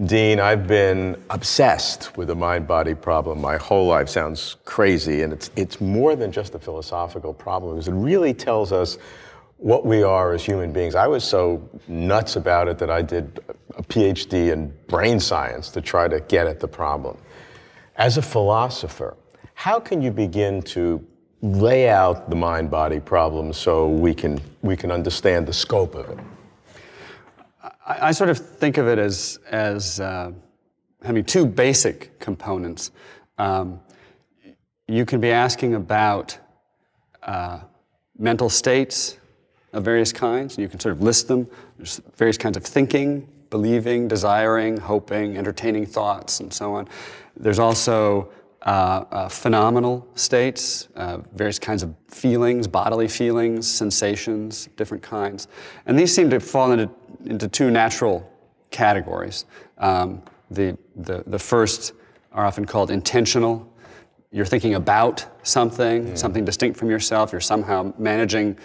Dean, I've been obsessed with the mind body problem my whole life. Sounds crazy, and it's, it's more than just a philosophical problem it really tells us what we are as human beings. I was so nuts about it that I did a PhD in brain science to try to get at the problem. As a philosopher, how can you begin to lay out the mind body problem so we can, we can understand the scope of it? I, I sort of think of it as, as uh, having two basic components. Um, you can be asking about uh, mental states of various kinds, and you can sort of list them. There's various kinds of thinking, believing, desiring, hoping, entertaining thoughts, and so on. There's also uh, uh, phenomenal states, uh, various kinds of feelings, bodily feelings, sensations, different kinds. And these seem to fall into, into two natural categories. Um, the, the, the first are often called intentional. You're thinking about something, mm. something distinct from yourself. You're somehow managing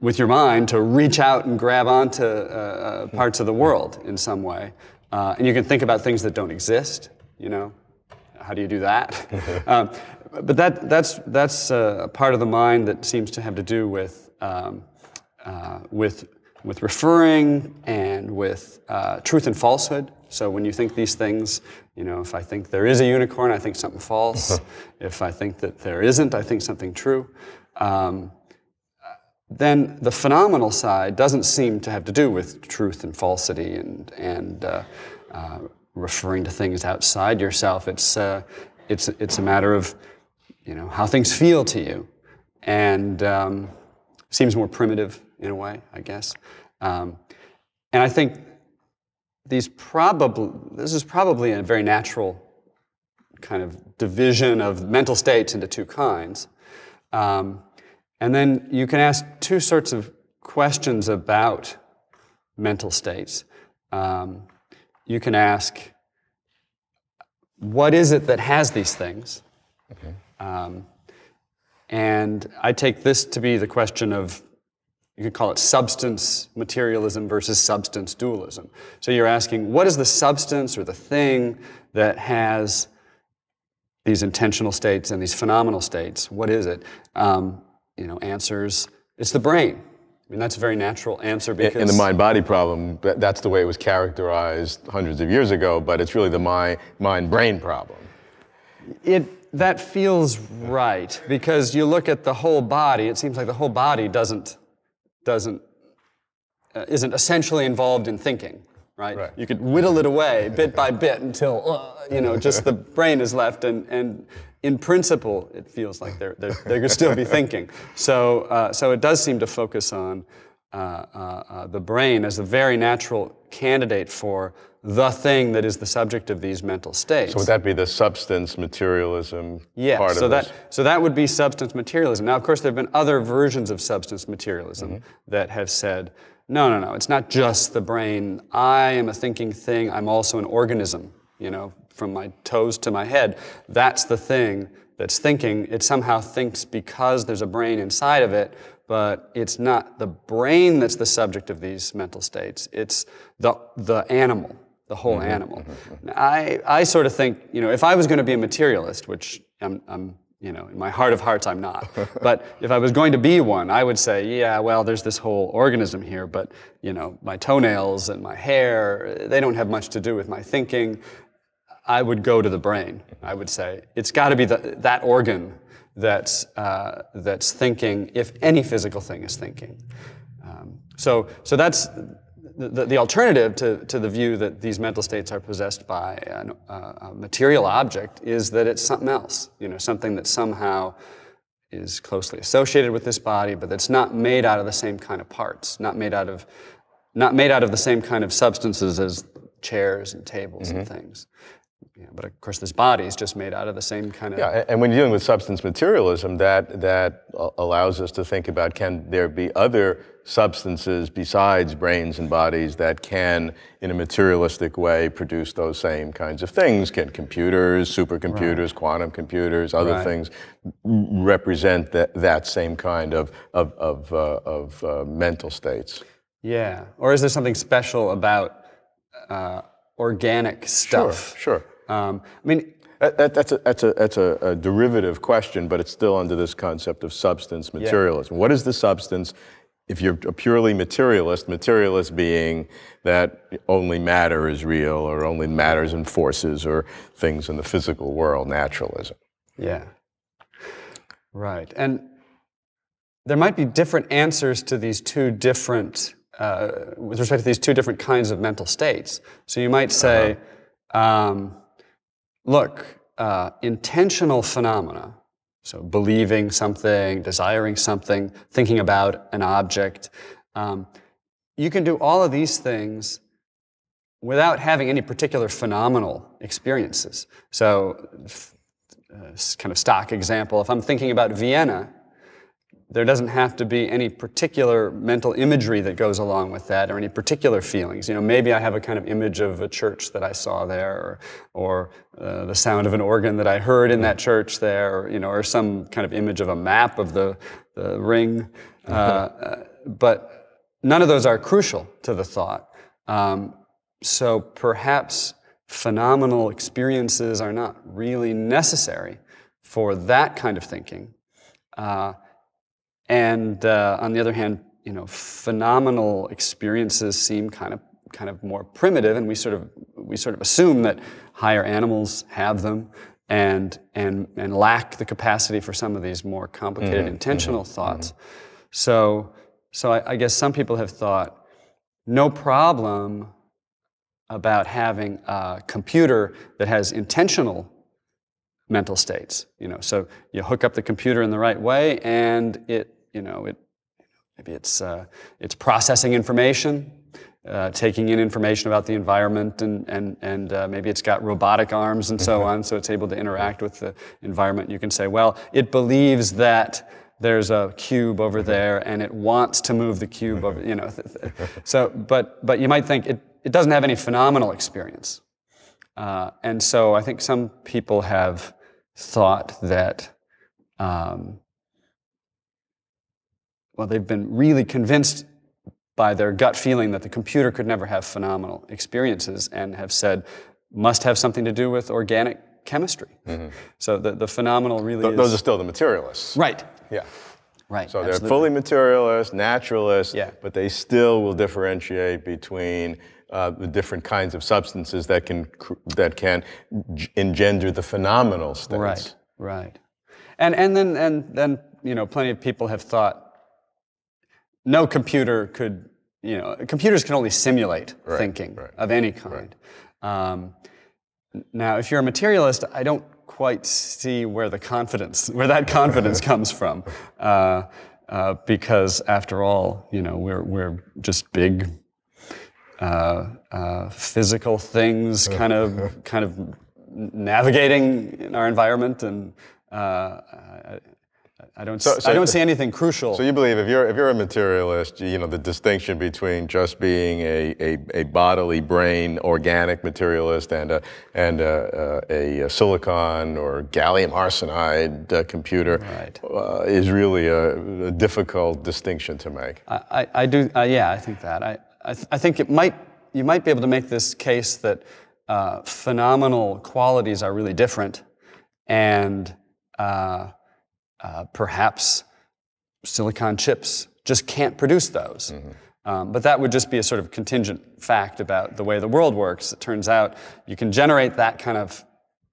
with your mind to reach out and grab onto uh, uh, parts of the world in some way. Uh, and you can think about things that don't exist, you know, how do you do that? um, but that, that's, that's uh, a part of the mind that seems to have to do with, um, uh, with, with referring and with uh, truth and falsehood. So when you think these things, you know, if I think there is a unicorn, I think something false. if I think that there isn't, I think something true. Um, then the phenomenal side doesn't seem to have to do with truth and falsity and, and uh, uh, referring to things outside yourself. It's, uh, it's, it's a matter of you know, how things feel to you. And um, seems more primitive in a way, I guess. Um, and I think these probably, this is probably a very natural kind of division of mental states into two kinds. Um, and then you can ask two sorts of questions about mental states. Um, you can ask, what is it that has these things? Okay. Um, and I take this to be the question of, you could call it substance materialism versus substance dualism. So you're asking, what is the substance or the thing that has these intentional states and these phenomenal states? What is it? Um, you know, answers, it's the brain. I mean, that's a very natural answer because. In the mind body problem, that's the way it was characterized hundreds of years ago, but it's really the mind brain problem. It, that feels right because you look at the whole body, it seems like the whole body doesn't, doesn't, uh, isn't essentially involved in thinking. Right? right? You could whittle it away bit by bit until uh, you know just the brain is left, and, and in principle, it feels like they're, they're, they're going to still be thinking. So, uh, so it does seem to focus on uh, uh, uh, the brain as a very natural candidate for the thing that is the subject of these mental states. So would that be the substance materialism yeah, part so of that, So that would be substance materialism. Now, of course, there have been other versions of substance materialism mm-hmm. that have said, no, no, no, it's not just the brain. I am a thinking thing. I'm also an organism, you know, from my toes to my head. That's the thing that's thinking. It somehow thinks because there's a brain inside of it, but it's not the brain that's the subject of these mental states. It's the, the animal, the whole mm-hmm. animal. Mm-hmm. I, I sort of think, you know, if I was going to be a materialist, which I'm, I'm you know, in my heart of hearts, I'm not. but if I was going to be one, I would say, yeah, well, there's this whole organism here, but, you know, my toenails and my hair, they don't have much to do with my thinking. I would go to the brain. I would say it's got to be the, that organ that's uh, that's thinking. If any physical thing is thinking, um, so so that's the, the alternative to, to the view that these mental states are possessed by an, uh, a material object is that it's something else. You know, something that somehow is closely associated with this body, but that's not made out of the same kind of parts, not made out of not made out of the same kind of substances as chairs and tables mm-hmm. and things. Yeah, but of course, this body is just made out of the same kind of. Yeah, and when you're dealing with substance materialism, that that allows us to think about can there be other substances besides brains and bodies that can, in a materialistic way, produce those same kinds of things? Can computers, supercomputers, right. quantum computers, other right. things represent that that same kind of of of, uh, of uh, mental states? Yeah, or is there something special about? Uh, organic stuff. Sure, sure. Um, I mean, That, that, that's a, that's, a, that's a, a derivative question, but it's still under this concept of substance materialism. What is the substance? If you're a purely materialist, materialist being that only matter is real or only matters and forces or things in the physical world, naturalism. Yeah. Right. And there might be different answers to these two different, uh, with respect to these two different kinds of mental states. So you might say, um, look, uh, intentional phenomena, so believing something, desiring something, thinking about an object, um, you can do all of these things without having any particular phenomenal experiences. So, uh, kind of stock example, if I'm thinking about Vienna, there doesn't have to be any particular mental imagery that goes along with that or any particular feelings. You know, maybe I have a kind of image of a church that I saw there or, or uh, the sound of an organ that I heard in that church there or, you know, or some kind of image of a map of the, the ring. Uh, uh, but none of those are crucial to the thought. Um, so perhaps phenomenal experiences are not really necessary for that kind of thinking. Uh, and uh, on the other hand, you know, phenomenal experiences seem kind of kind of more primitive, and we sort of we sort of assume that higher animals have them, and and and lack the capacity for some of these more complicated mm-hmm. intentional mm-hmm. thoughts. Mm-hmm. So so I, I guess some people have thought no problem about having a computer that has intentional mental states. You know, so you hook up the computer in the right way, and it, you know, it maybe it's uh, it's processing information, uh, taking in information about the environment, and and and uh, maybe it's got robotic arms and so on, so it's able to interact with the environment. You can say, well, it believes that. There's a cube over there, and it wants to move the cube over. You know, so but but you might think it, it doesn't have any phenomenal experience, uh, and so I think some people have thought that, um, well, they've been really convinced by their gut feeling that the computer could never have phenomenal experiences and have said, must have something to do with organic chemistry. So the, the phenomenal really Th- is. Those are still the materialists. right. Yeah. Right. So absolutely. they're fully materialist, naturalist, Yeah. but they still will differentiate between uh, the different kinds of substances that can that can engender the phenomenal states. Right, right. And and then and then you know plenty of people have thought no computer could you know computers can only simulate thinking right. of any kind. Um, now, if you're a materialist, I don't quite see where the confidence where that confidence comes from, uh, uh, because after all, you know we're we're just big uh, uh, physical things, kind of kind of navigating in our environment, and uh, I, I don't So- so- I don't see anything crucial. So you believe if you're if you're a materialist, you know the distinction between just being a, a, a bodily brain organic materialist and a and a, a, a silicon or gallium arsenide uh, computer Right. uh, is really a, a difficult distinction to make. I, I, I do, uh, yeah, I think that. I, I, th- I think it might, you might be able to make this case that uh, phenomenal qualities are really different, and uh, perhaps silicon chips just can't produce those. Um, but that would just be a sort of contingent fact about the way the world works. It turns out you can generate that kind of,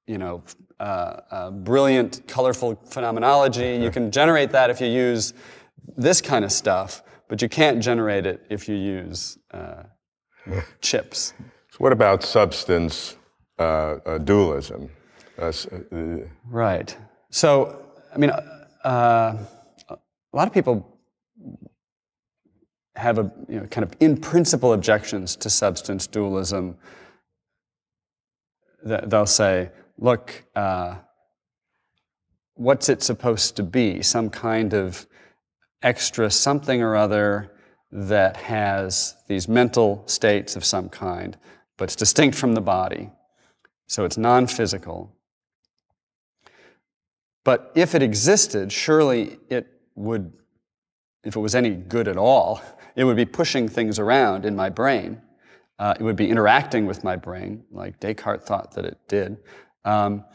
you know, uh, uh, brilliant, colorful phenomenology. You can generate that if you use this kind of stuff, but you can't generate it if you use uh, chips. So what about substance uh, uh, dualism? Uh, uh, Right. So, I mean, uh, a lot of people have a you know, kind of in principle objections to substance dualism. They'll say, look, uh, what's it supposed to be? Some kind of extra something or other that has these mental states of some kind, but it's distinct from the body. So it's non physical. But if it existed, surely it would, if it was any good at all, it would be pushing things around in my brain Uh, it would be interacting with my brain, like Descartes thought that it did. Um,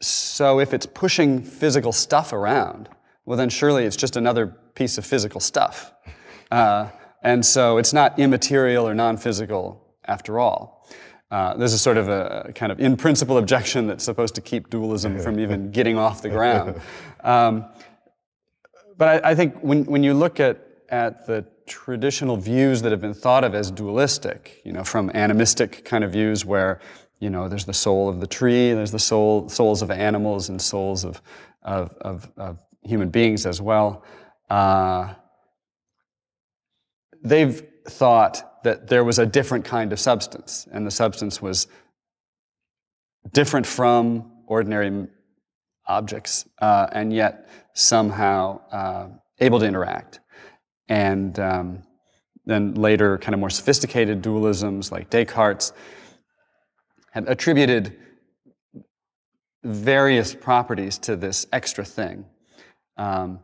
so if it's pushing physical stuff around, well, then surely it's just another piece of physical stuff. Uh, and so it's not immaterial or non physical after all. Uh, this is sort of a kind of in principle objection that's supposed to keep dualism from even getting off the ground. Um, but I, I, think when, when you look at, at the traditional views that have been thought of as dualistic, you know, from animistic kind of views where, you know, there's the soul of the tree, there's the soul, souls of animals and souls of, of, of, of human beings as well. Uh, they've thought that there was a different kind of substance, and the substance was different from ordinary objects, uh, and yet somehow uh, able to interact. And um, then later, kind of more sophisticated dualisms like Descartes had attributed various properties to this extra thing. Um,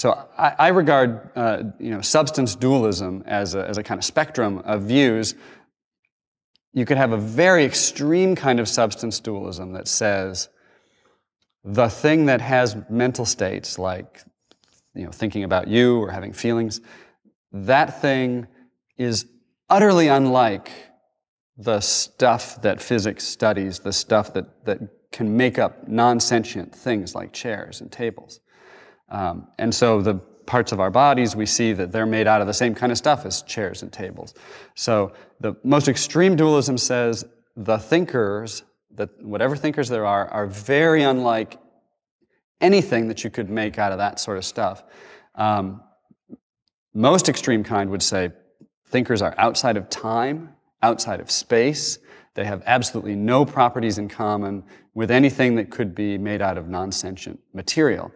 so I, I regard uh, you know, substance dualism as a, as a kind of spectrum of views. You could have a very extreme kind of substance dualism that says the thing that has mental states like you know, thinking about you or having feelings, that thing is utterly unlike the stuff that physics studies, the stuff that, that can make up non sentient things like chairs and tables. Um, and so the parts of our bodies, we see that they're made out of the same kind of stuff as chairs and tables. So the most extreme dualism says the thinkers, that whatever thinkers there are, are very unlike anything that you could make out of that sort of stuff. Um, most extreme kind would say thinkers are outside of time, outside of space. They have absolutely no properties in common with anything that could be made out of non sentient material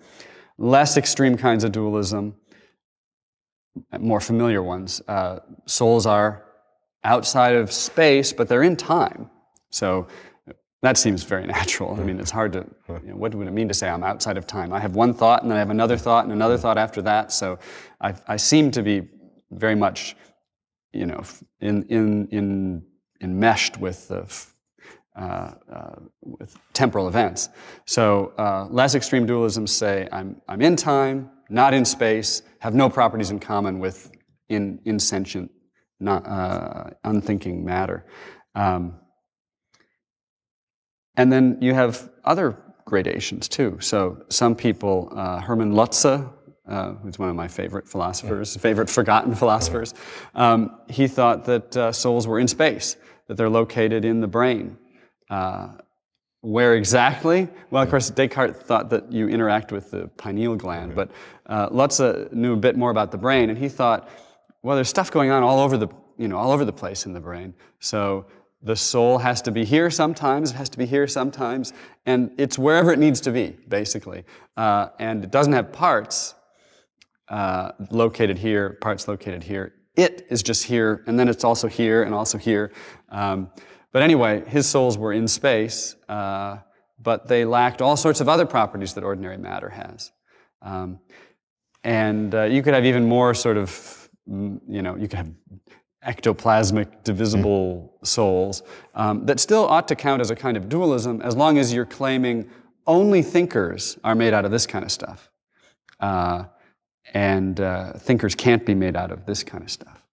less extreme kinds of dualism, more familiar ones. Uh, souls are outside of space, but they're in time. So that seems very natural. I mean, it's hard to, you know, what would it mean to say I'm outside of time? I have one thought and then I have another thought and another thought after that. So I, I seem to be very much, you know, in, in, in, enmeshed with the with temporal events. So uh, less extreme dualisms say I'm, I'm in time, not in space, have no properties in common with in, insentient, not, uh, unthinking matter. Um, and then you have other gradations too. So some people, uh, Hermann Lotze, uh, who's one of my favorite philosophers, favorite forgotten philosophers, um, he thought that uh, souls were in space, that they're located in the brain, uh, where exactly? Well, of course, Descartes thought that you interact with the pineal gland, but uh, Lotze knew a bit more about the brain, and he thought, well, there's stuff going on all over the, you know, all over the place in the brain. So the soul has to be here sometimes, it has to be here sometimes, and it's wherever it needs to be, basically. Uh, and it doesn't have parts uh, located here, parts located here. It is just here, and then it's also here and also here. Um, but anyway, his souls were in space, uh, but they lacked all sorts of other properties that ordinary matter has. Um, and uh, you could have even more sort of, mm, you know, you could have ectoplasmic, divisible mm. souls um, that still ought to count as a kind of dualism as long as you're claiming only thinkers are made out of this kind of stuff. Uh, and uh, thinkers can't be made out of this kind of stuff.